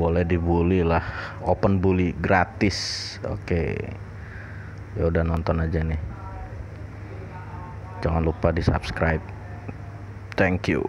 boleh dibully lah. Open bully gratis. Oke. Ya udah nonton aja nih. Jangan lupa di subscribe thank you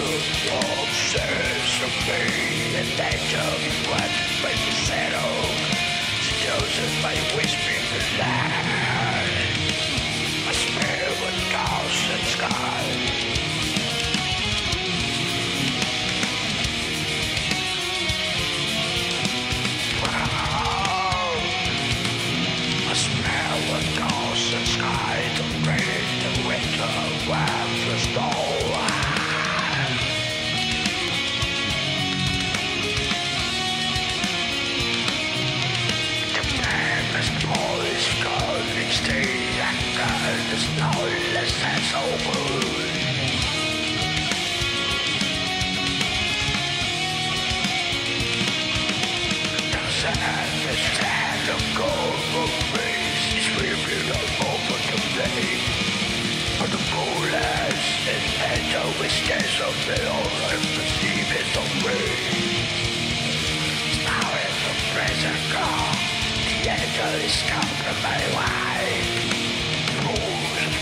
rhythm of says to me An angel is what made me settle Seduces by whispering the light I smell the and sky Wow. I smell the and sky The rain, the winter, wind, the snow is come from my wife.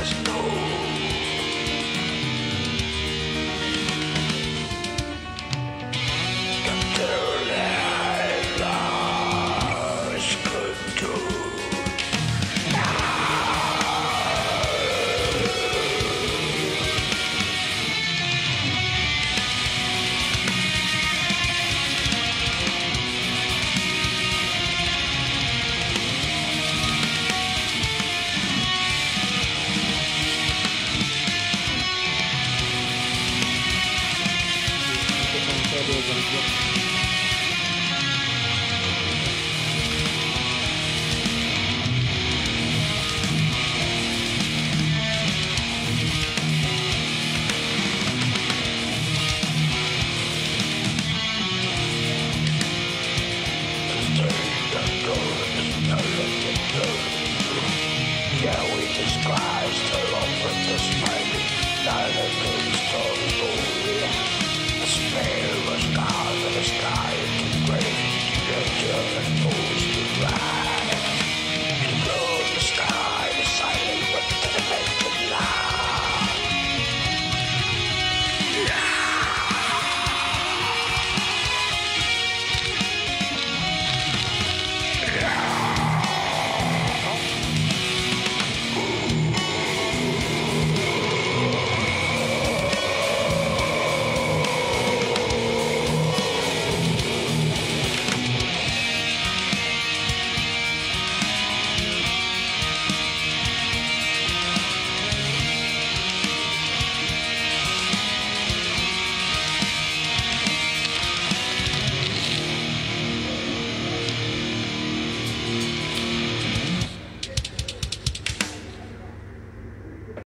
that the Tchau, Deus.